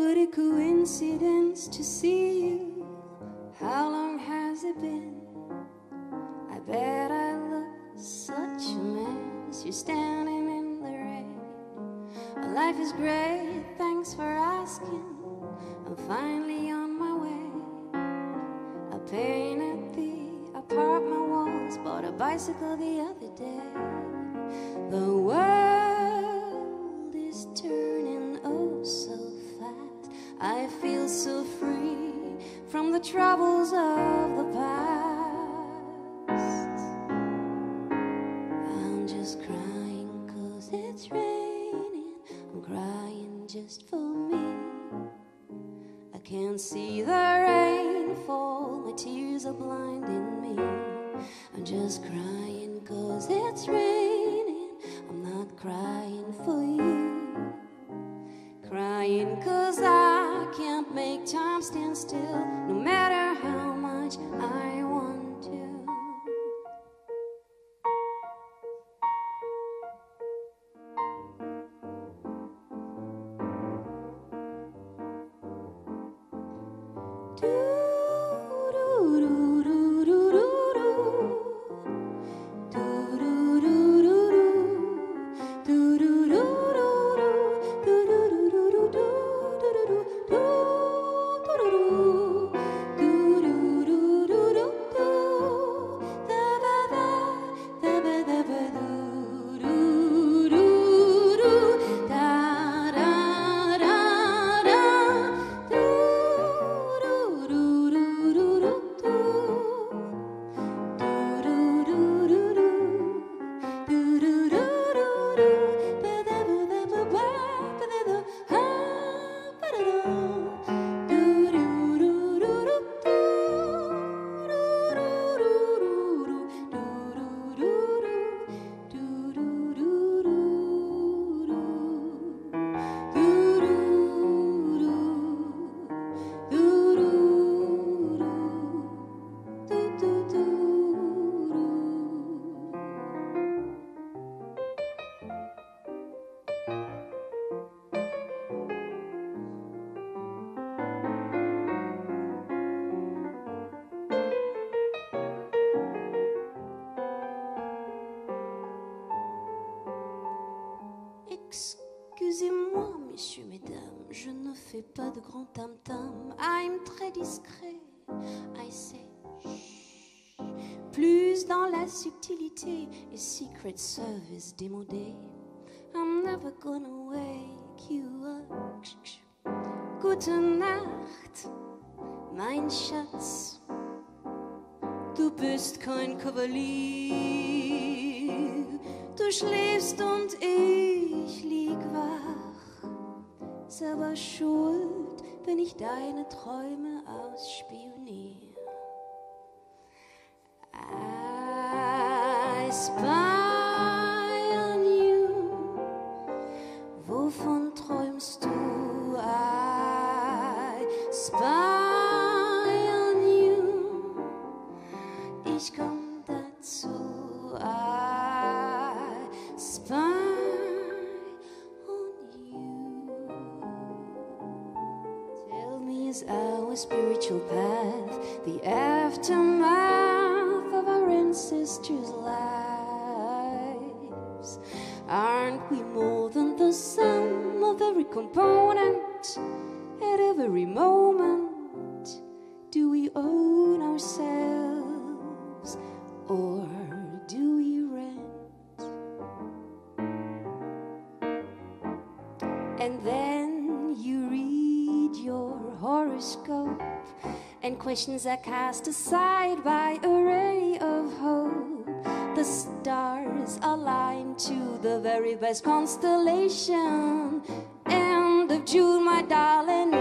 What a coincidence to see you. How long has it been? I bet I look such a mess. You're standing in the rain. Our life is great, thanks for asking. I'm finally on my way. I painted the apartment walls, bought a bicycle the other day. The world is turning. I feel so free from the troubles of the past. I'm just crying cause it's raining. I'm crying just for me. I can't see the rain fall, my tears are blinding me. I'm just crying cause it's raining. I'm not crying time stand still, no matter how much I want to. Excusez-moi, messieurs, mesdames, je ne fais pas de grand tam-tam. I'm très discret, I say. Plus dans la subtilité et secret service démodé. I'm never gonna wake you up. Gute Nacht, mein Schatz. Du bist kein Kavalier. Du schläfst und ich wach. Selber schuld, wenn ich deine Träume ausspioniere. I spy on you. Wovon träumst du? I spy on you. Ich komm dazu. I spy spiritual path the aftermath of our ancestors' lives? Aren't we more than the sum of every component at every moment? And questions are cast aside by a ray of hope. The stars align to the very best constellation. End of June, my darling,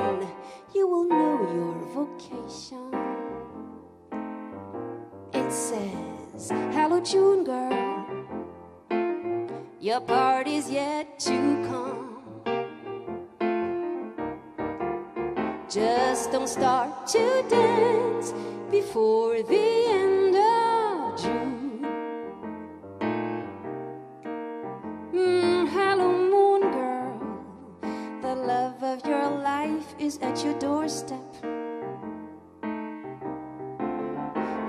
you will know your vocation. It says, Hello, June girl, your party's yet to come. Just don't start to dance before the end of June. Mm, hello, moon girl, the love of your life is at your doorstep.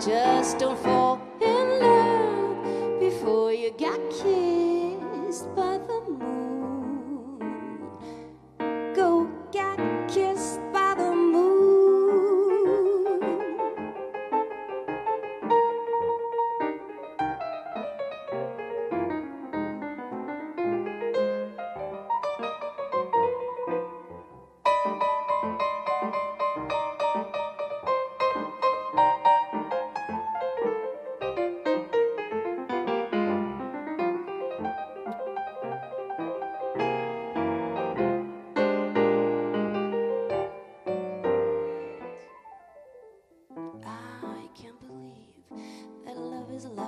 Just don't fall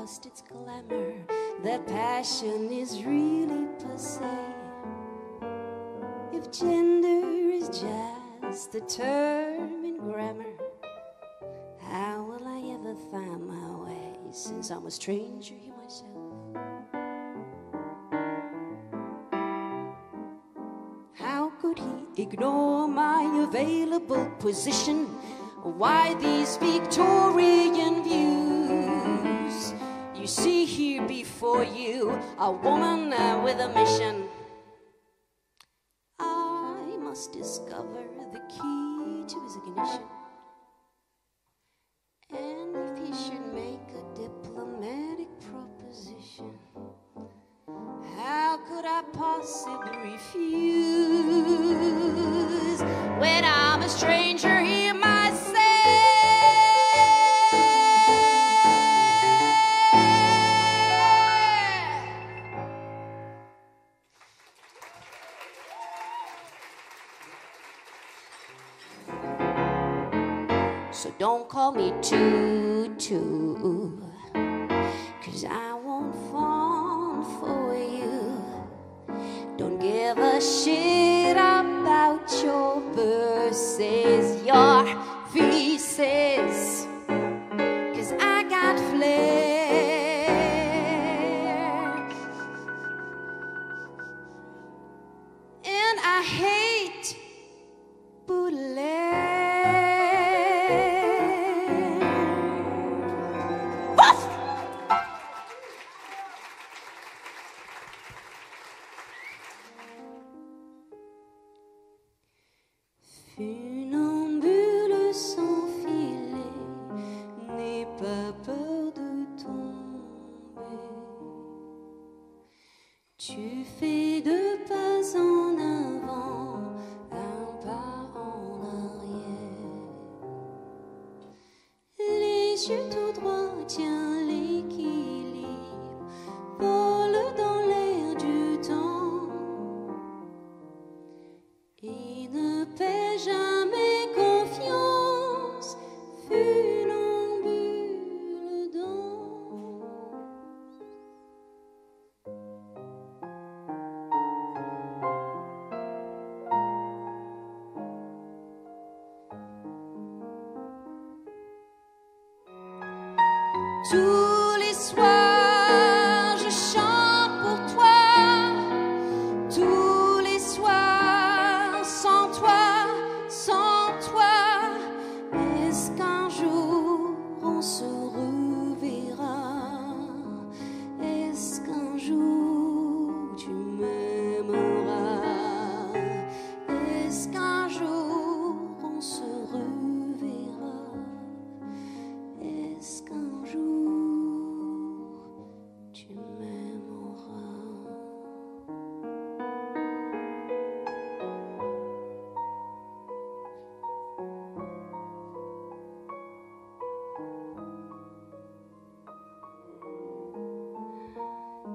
lost its glamour, that passion is really passe. If gender is just a term in grammar, how will I ever find my way since I'm a stranger here myself? How could he ignore my available position? Why these Victorian views? You see here before you a woman uh, with a mission. I must discover the key to his ignition. Don't call me Tutu, cause I won't fall for you. Don't give a shit about your verses, your thesis, cause I got flair. And I hate bootleg. 见 Tous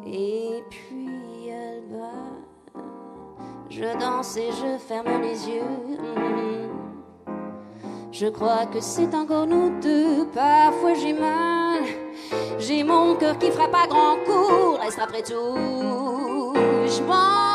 Et puis elle va, je danse et je ferme les yeux. Je crois que c'est encore nous deux. Parfois j'ai mal, j'ai mon cœur qui frappe à grands coups. Reste après tout, je m'en.